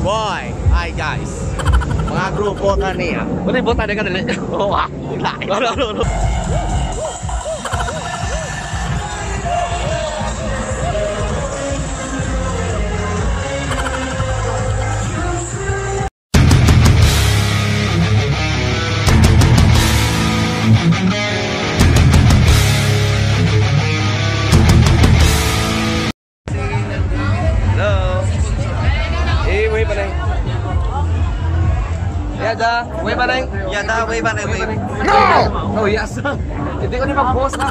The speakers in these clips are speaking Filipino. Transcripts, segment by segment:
Boy! Hi guys! Mga grupo tani ah. Buti buta na ka nila. Wala, wala. Yada, way ba nai? Yada, way ba nai? No! Oh, yes. Hindi ko ni mag-boss, ha?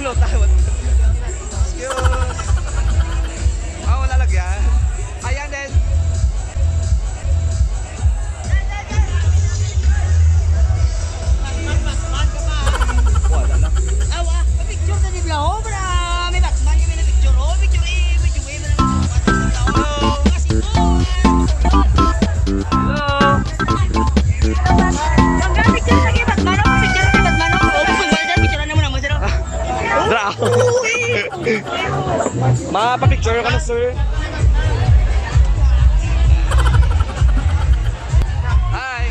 ano tawad? Excuse. Ako ah, oh, lalagyan. Ay.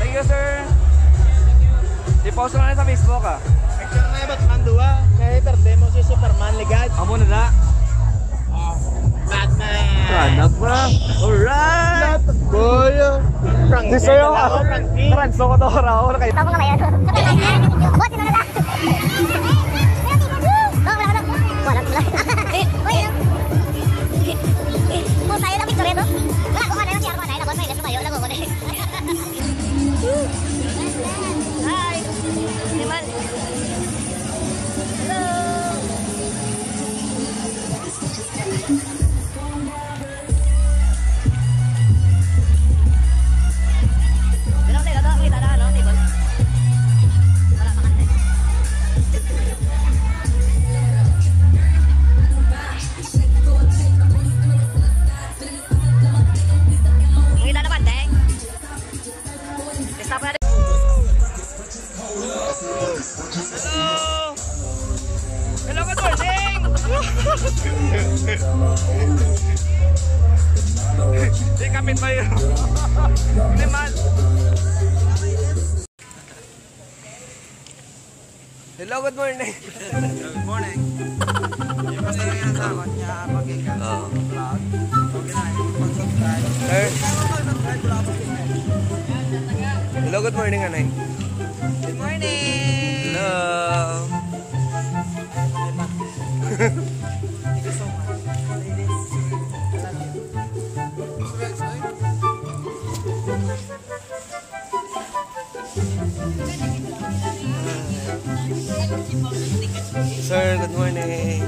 Thank you, sir. I-post na lang sa Facebook, ah. Picture na iba't mandua. Kaya perde mo si Superman ligad. Amo na na. Batman. Anak ba? Alright! Boy. Frank. Di sa'yo ako. ako. Transo ko to raw. Kay Tama nga yan. Buat sino na lang. Oh, wala ka lang. Wala ka lang. Eh, uy, ano? Kung tayo lang, Victoria, no? Wala ko kanay lang Di kapit ba yun? Hindi man. Hello, good morning. Good morning. Yung kasi yung kasama niya magikan. Oo. Vlog. Okay na. Pag-subscribe. Sir, Subscribe ko lang ako sa inyo. hello, good morning, anay. Sir, good morning.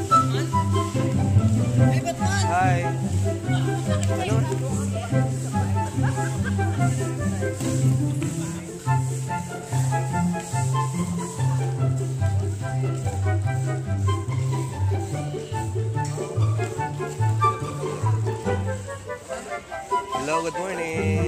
Hi. Ano? Hello, good morning.